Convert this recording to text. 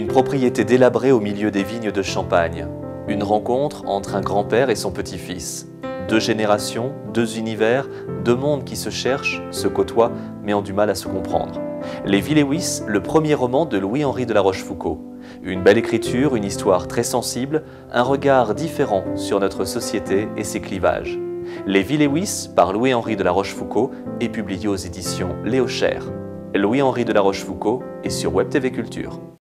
Une propriété délabrée au milieu des vignes de Champagne. Une rencontre entre un grand-père et son petit-fils. Deux générations, deux univers, deux mondes qui se cherchent, se côtoient, mais ont du mal à se comprendre. Les Villewis, le premier roman de Louis-Henri de la Rochefoucauld. Une belle écriture, une histoire très sensible, un regard différent sur notre société et ses clivages. Les Villewis, par Louis-Henri de la Rochefoucauld, est publié aux éditions Léo Cher. Louis-Henri de la Rochefoucauld est sur Web TV Culture.